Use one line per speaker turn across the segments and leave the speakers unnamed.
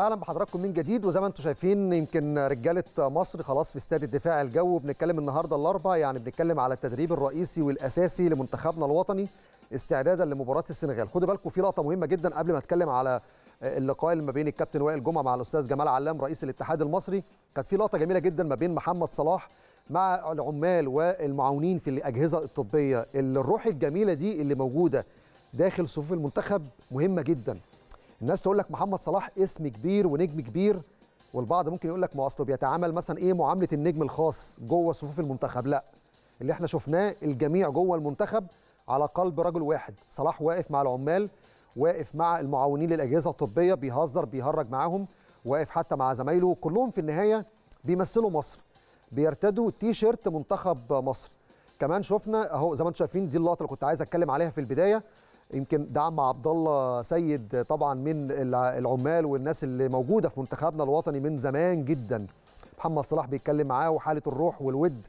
أهلا بحضراتكم من جديد وزي ما أنتم شايفين يمكن رجالة مصر خلاص في استاد الدفاع الجوي بنتكلم النهارده الاربعاء يعني بنتكلم على التدريب الرئيسي والأساسي لمنتخبنا الوطني استعدادا لمباراة السنغال. خدوا بالكم في لقطة مهمة جدا قبل ما أتكلم على اللقاء اللي ما بين الكابتن وائل جمعة مع الأستاذ جمال علام رئيس الاتحاد المصري. كانت في لقطة جميلة جدا ما بين محمد صلاح مع العمال والمعاونين في الأجهزة الطبية. الروح الجميلة دي اللي موجودة داخل صفوف المنتخب مهمة جدا. الناس تقول لك محمد صلاح اسم كبير ونجم كبير والبعض ممكن يقول لك ما أصله بيتعامل مثلا إيه معاملة النجم الخاص جوه صفوف المنتخب؟ لا اللي إحنا شفناه الجميع جوه المنتخب على قلب رجل واحد صلاح واقف مع العمال واقف مع المعاونين للأجهزة الطبية بيهزر بيهرج معاهم واقف حتى مع زمايله كلهم في النهاية بيمثلوا مصر بيرتدوا تي شيرت منتخب مصر. كمان شفنا أهو زي ما أنتم شايفين دي اللقطة اللي كنت عايز أتكلم عليها في البداية يمكن دعم عبد الله سيد طبعا من العمال والناس اللي موجودة في منتخبنا الوطني من زمان جدا. محمد صلاح بيتكلم معاه وحالة الروح والود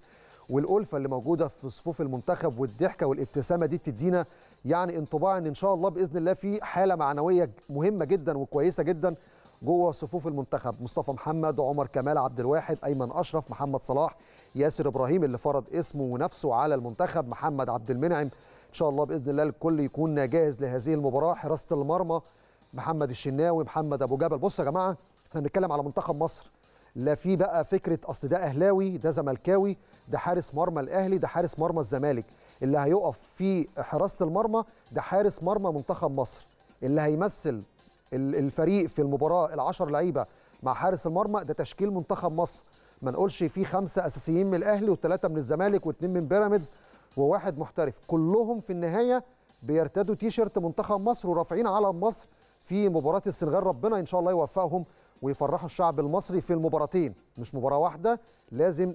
والألفة اللي موجودة في صفوف المنتخب والضحكة والابتسامة دي بتدينا يعني انطباع ان إن شاء الله بإذن الله في حالة معنوية مهمة جدا وكويسة جدا جوه صفوف المنتخب. مصطفى محمد عمر كمال عبد الواحد أيمن أشرف محمد صلاح ياسر إبراهيم اللي فرض اسمه ونفسه على المنتخب محمد عبد المنعم إن شاء الله بإذن الله الكل يكون جاهز لهذه المباراة. حراسة المرمى محمد الشناوي محمد أبو جبل. بصوا يا جماعة إحنا بنتكلم على منتخب مصر. لا في بقى فكرة اصل ده أهلاوي ده زملكاوي ده حارس مرمى الأهلي ده حارس مرمى الزمالك. اللي هيقف في حراسة المرمى ده حارس مرمى منتخب مصر. اللي هيمثل الفريق في المباراة العشر لعيبة مع حارس المرمى ده تشكيل منتخب مصر. ما نقولش في خمسة أساسيين من الأهلي وثلاثة من الزمالك واثنين من بيراميدز. وواحد محترف. كلهم في النهاية بيرتدوا تيشرت منتخب مصر ورافعين علم مصر في مباراة السنغال. ربنا إن شاء الله يوفقهم ويفرحوا الشعب المصري في المباراتين. مش مباراة واحدة لازم